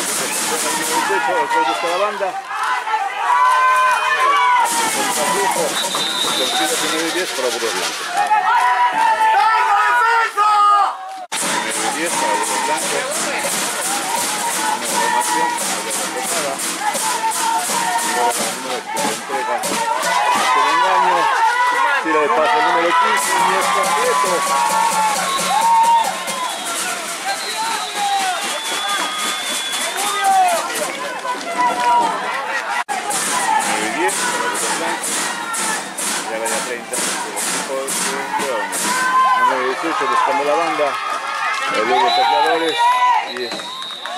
De la para avanzar. Después busca la banda. Torcida primero y 10 para Burros Blancos. Primero y 10 para Burros Blancos. Una formación, la tocada. Ahora la número que le entrega. El. Tira de paso el número 15 y es completo. 18 buscando la banda. De los tacleadores y es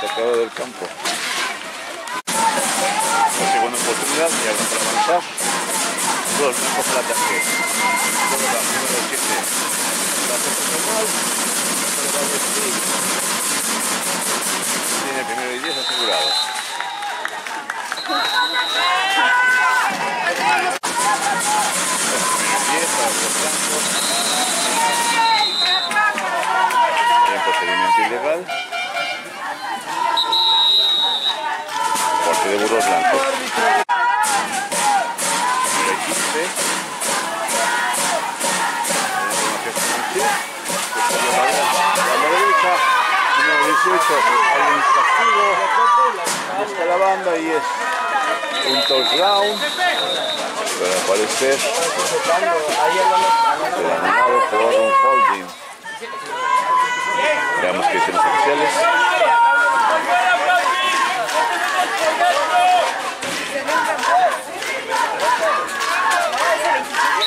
sacador del campo. Segunda oportunidad, ya van para avanzar. Dos. Luego la número 7. La personal. Tiene primero y 10 asegurados. Primero y 10 para. Ilegal. De burros blancos. Número 15. La derecha. Número 18. Hay un castigo. Busca la banda y es un touchdown. Pero al parecer terminado por un holding. Veamos qué dicen los oficiales.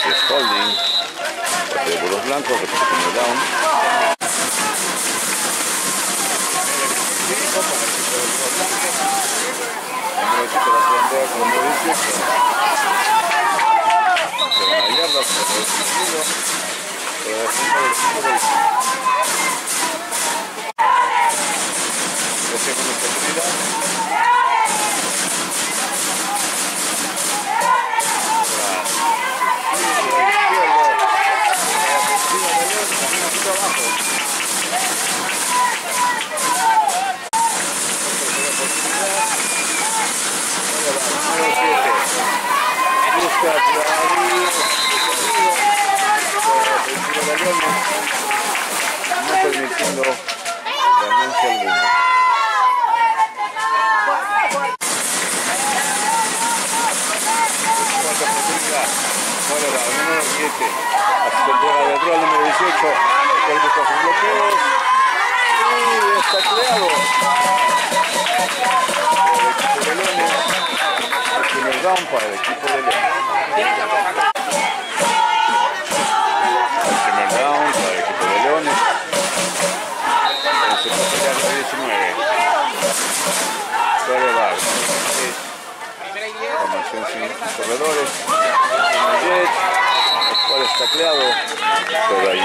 Es holding. Blancos, down. Número 8 para plantear con número 18. Segunda yarda, por el sentido. Pero la segunda del equipo del La segunda oportunidad. Busca no permitiendo ganancia alguna. Cuarta oportunidad. Bueno, la número 7. Número 18. El busca sus bloqueos. Y está creado. El equipo de Leones. El primer down para el equipo de Leones. El primer down para el equipo de Leones. Se pasó ya el 19. Suele dar. Formación sin corredores. Creado. Pero ahí.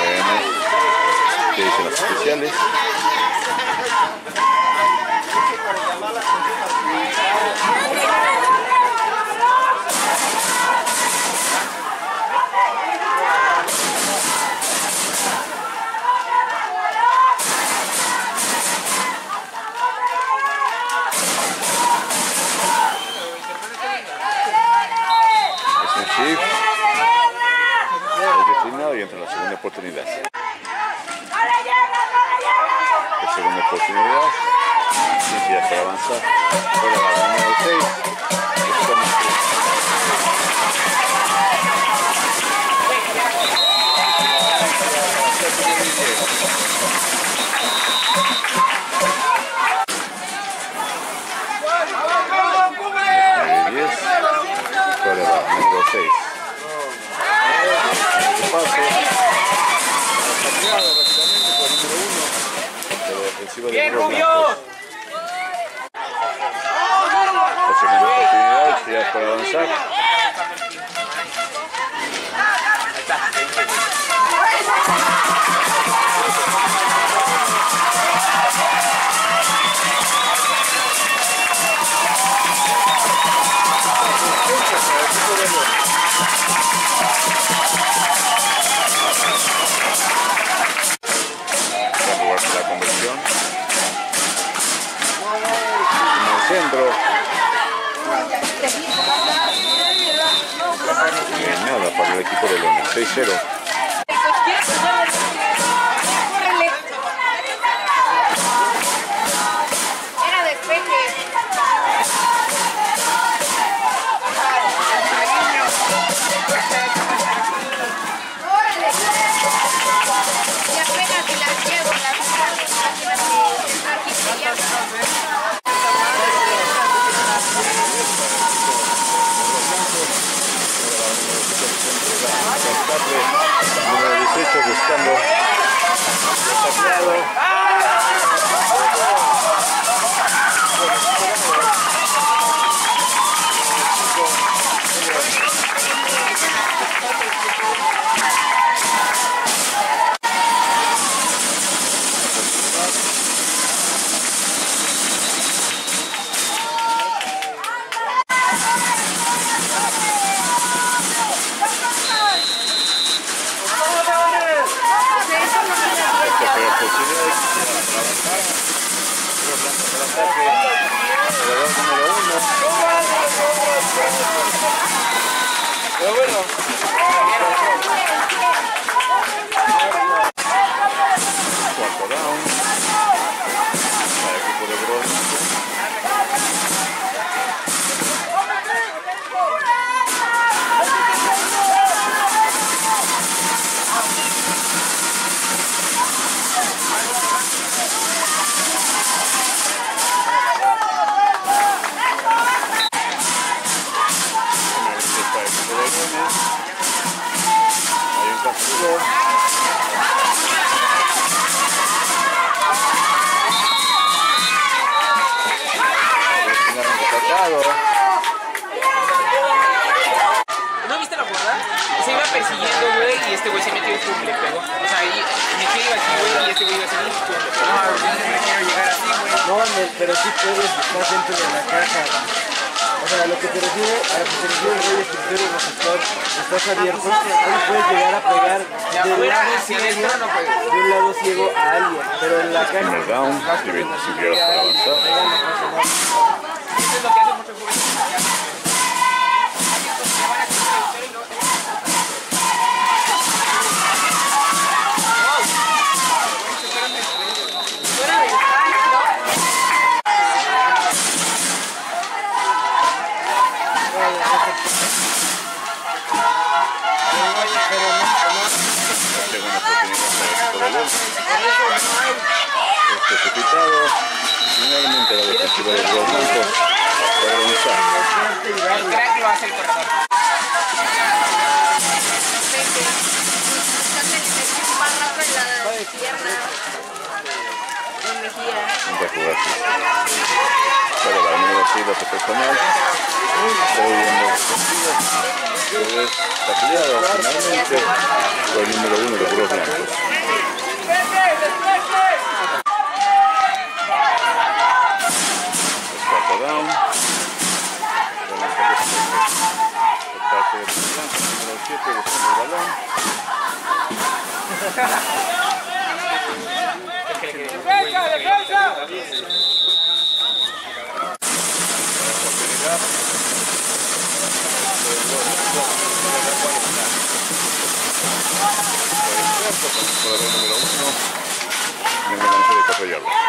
Veamos qué dicen los oficiales. Es un shift. Es declinado y entra la segunda oportunidad. La segunda oportunidad. Ya para avanzar. Fuera la número 6. 6. La conversión. En el centro. Bien, nada para el equipo de Leones. 6-0. 18 buscando. Saqueado. Pero bueno, pero sí puedes estar dentro de la caja. O sea, a lo que te refiere, a lo que se refiere el rey escritorio receptor, estás abierto, ahí puedes llegar a pegar De del afuera lado ciego, de un lado ciego a alguien, pero en la caja Primer down. Si bien si quieres para avanzar. Eso es lo que hace mucho Finalmente la defensiva de los blancos. Para avanzar. El crack lo hace el corredor. Pero número 6 la hace personal. Está viendo los. Pero es tacleado finalmente por el número 1 de puros blancos. Es cuarto down. Por parte número 7 buscando el balón. oportunidad. Jugador número uno en el de cuatro yardas.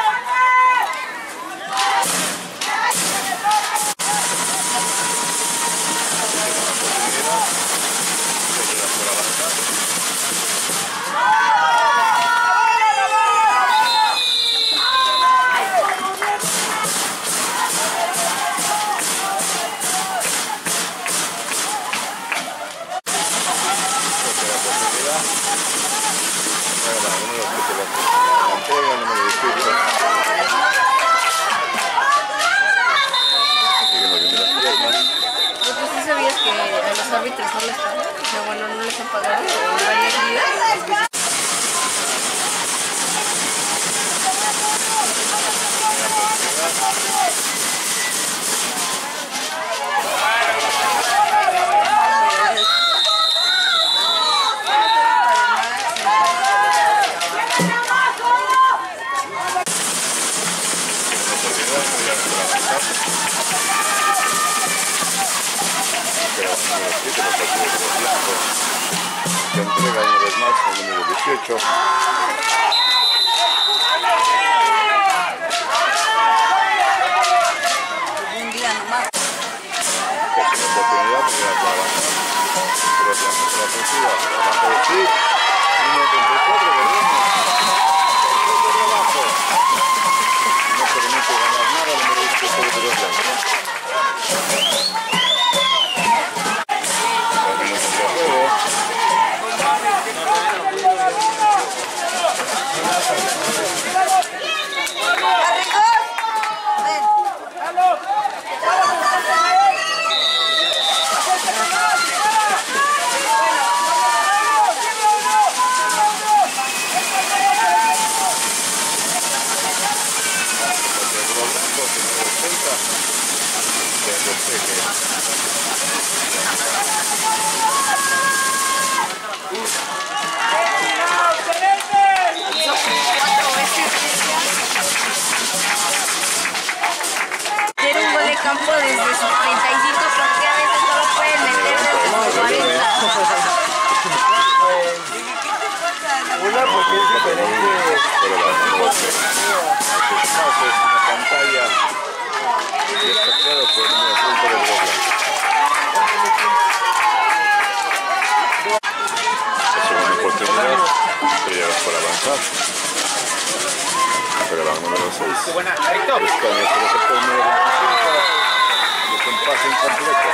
Que entrega una vez más avanzar. Pero la número 6. Buena, Héctor. España se lo sacó el número 25. Y es un pase incompleto.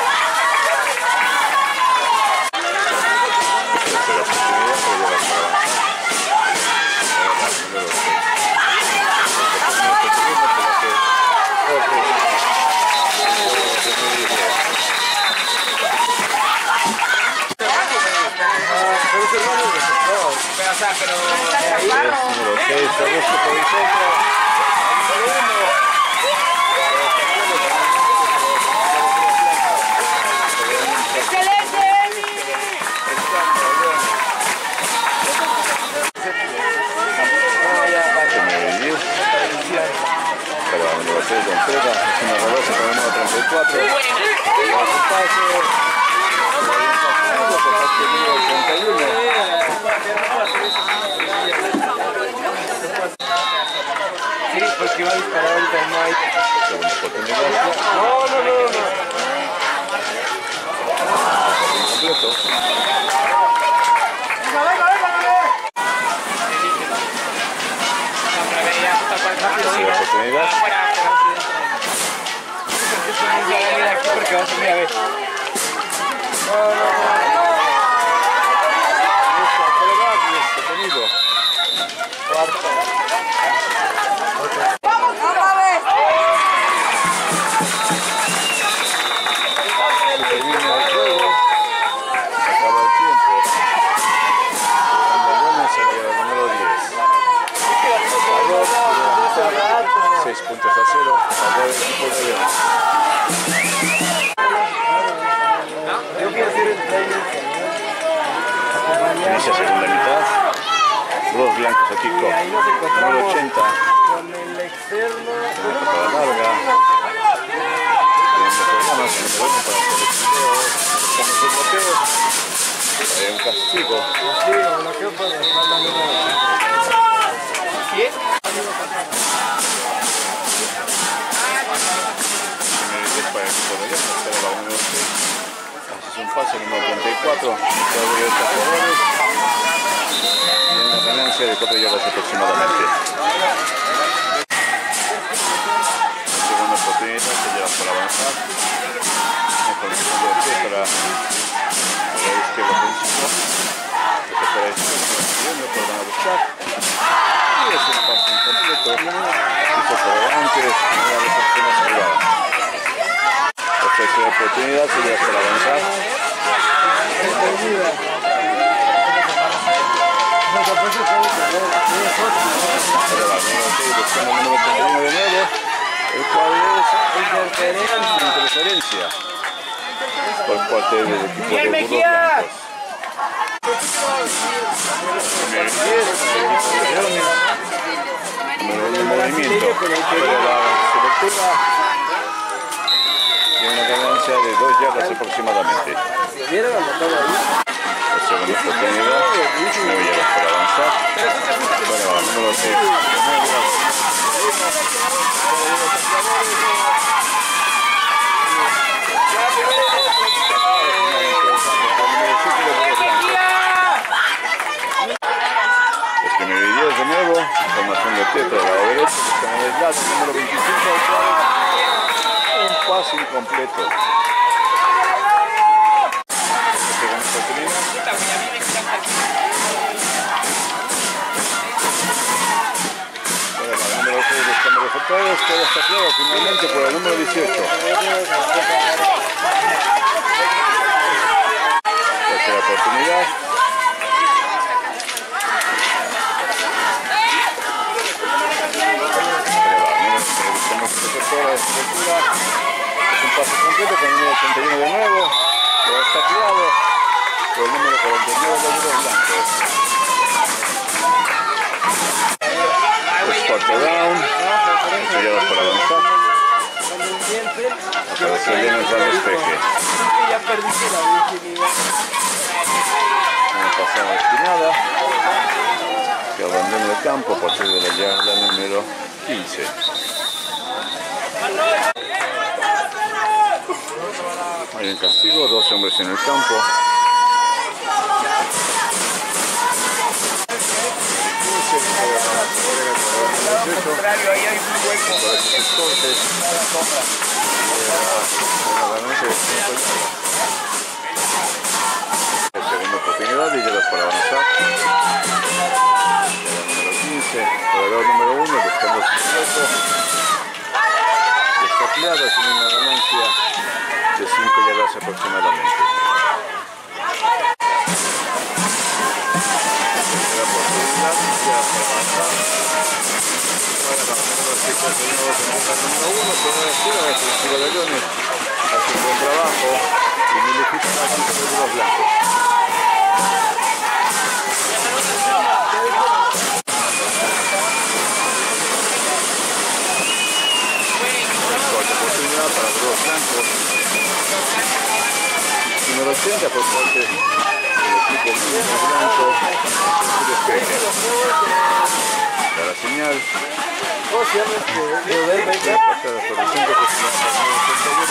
Tercera oportunidad, para avanzar. La número 6. Jorge. sacro. Ahí ¡Excelente, Pero es una Sí, porque va a disparar ahorita Mike. Oportunidad. No, no, no, no. Incompleto. Tercera oportunidad. Mira aquí porque va a ser mi vez. Busca colgar y es detenido. Se termina el juego. Se acaba el tiempo. Cuando Gómez se va al número 10. Arroz, 6 puntos a 0. Favor del equipo de León. Inicia segunda. Dos blancos aquí con Ahí nos encontramos 80. con el externo. Patada larga. Un castigo. Sí, bloqueo la espalda número Primer 10 para el equipo de León. Espera la número 6. Hace un pase número 34. Todo de estos jugadores. Tiene una ganancia de 4 yardas aproximadamente. Segunda oportunidad que lleva para avanzar. Para la izquierda. Desde para la izquierda, pero van a buscar. Y es un pase incompleto. Hizo por delante, no da recepción asegurada. La tercera oportunidad sería para avanzar. El número 31 de nuevo. El cual es interferencia, interferencia por parte del equipo de Burros Blancos. Número 10, Leones. Número 1 en movimiento. La cobertura. Tiene una ganancia de 2 yardas aproximadamente. ¿Vieron? La segunda oportunidad. 9 yardas para avanzar. La número 6. El primero y 10 de nuevo, formación de tetra a la derecha, buscan el número 25 un pase incompleto. Segunda oportunidad, Ahora la número 6 buscando resultados, todo está claro finalmente por el número 18. Tercera oportunidad. Es un pase completo con el número 81 de nuevo. Todo está activado por el número 49 de. Es cuarto down. Yardas por avanzar. Perdiste la virginidad. Una pasada esquinada. Que abandona el campo a partir de la yarda número 15. Hay un castigo, dos hombres en el campo. Contrario. La segunda oportunidad yardas para avanzar. Número 15, jugador número 1, buscando su. Está claro, tiene una ganancia de 5 yardas aproximadamente. Por parte del equipo la señal. ¿Cómo se llama este? Leonel Becker. Pasada por el centro que se llama el número 81.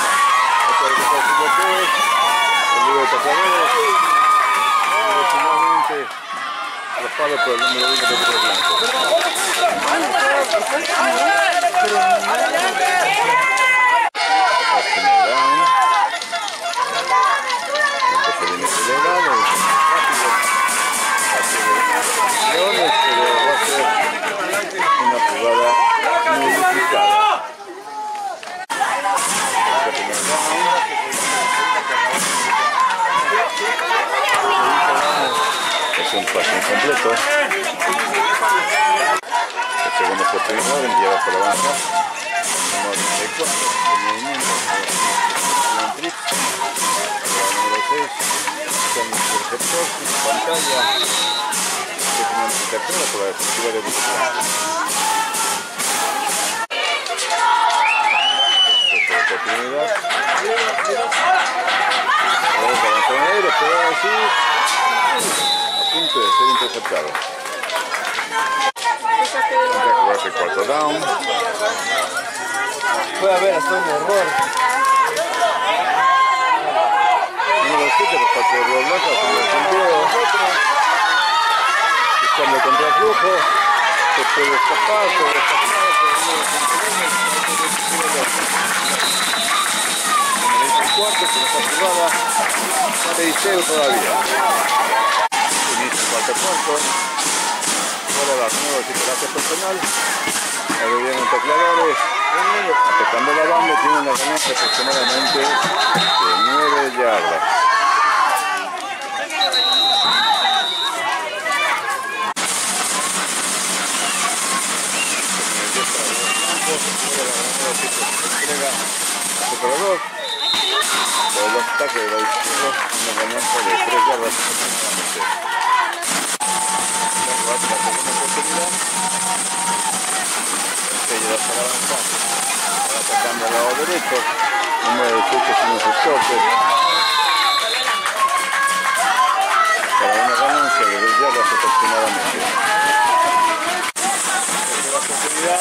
Hasta el que está haciendo tres. El líder de tapadores. Y finalmente atrapado por el número 1 de down. Entonces viene acelerado, rápido. Pero va a ser una jugada modificada. Es un pase incompleto. La segunda oportunidad, enviada por la banda. Número 34, el movimiento. La número 6. Con el pantalla. La de de ser interceptado. Cuarto down. Puede haber hasta un error. Número 7 por parte de Río Blanca, con el sentido. Buscando el contraflujo. Se puede escapar, sobre escapar, pero el número 51 cuarto, con esta jugada. Sale Iseo todavía. Inicia el cuarto cuarto. Ahora la nueva titulación personal. Ahí vienen tecladores. Atacando la banda, tiene una ganancia aproximadamente de 9 yardas. Base para dos. Por el ataque de la izquierda, una ganancia de tres yardas aproximadamente. La segunda oportunidad. Va atacando al lado derecho. Número 18 sin. Para una ganancia de dos yardas aproximadamente. La oportunidad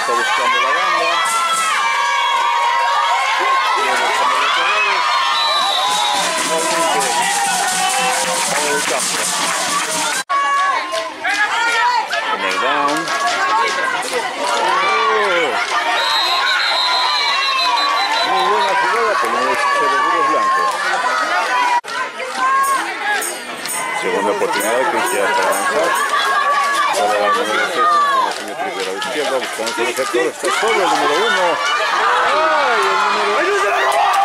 está buscando la banda. Los. En el el down. Muy buena jugada 16 de Burros Blancos. Segunda oportunidad que ya para avanzar. Para desde la izquierda buscando su receptor, está solo el número uno. ¡Ay, el número uno!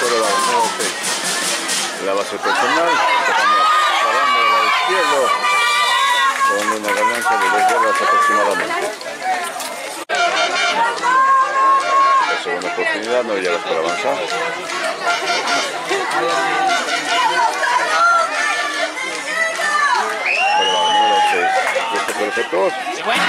Pero la la base personal, banda del lado izquierdo, con una ganancia de dos yardas aproximadamente. La segunda oportunidad, no yardas para avanzar. 6, este. Bueno,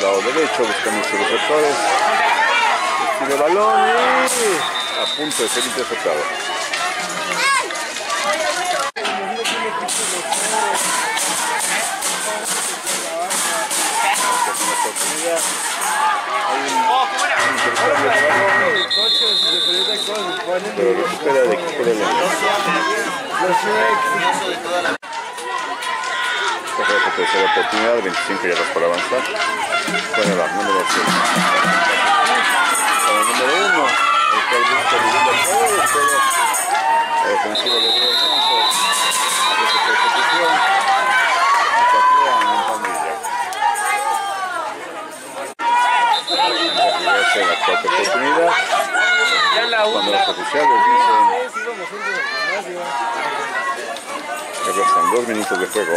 lado, derecho, buscando sus receptores. Tira el balón y a punto de ser interceptado. pero recupera el León. Esta la tercera oportunidad, 25 yardas para avanzar. Bueno, la número 6. Con el número 1, el cual busca el juego, pero la defensiva de Río Blancos hace su persecución taclea en un pandilla. Esta es la cuarta oportunidad, cuando los oficiales dicen Sí, íbamos juntos al gimnasio. que restan dos minutos de juego.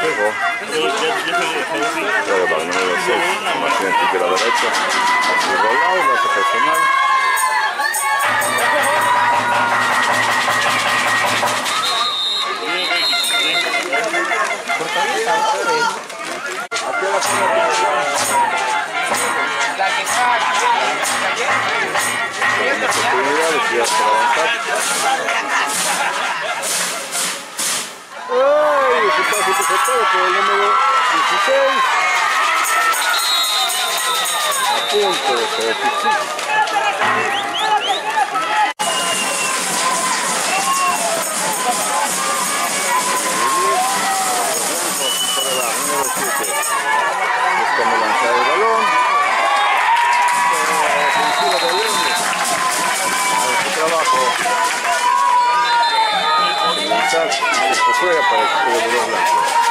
Dos minutos de juego. Ahora va el número 6, Martínez de la derecha. Así rolado, la hace personal. aceptado por el número 16. A punto de ser лица беспокоя по поводу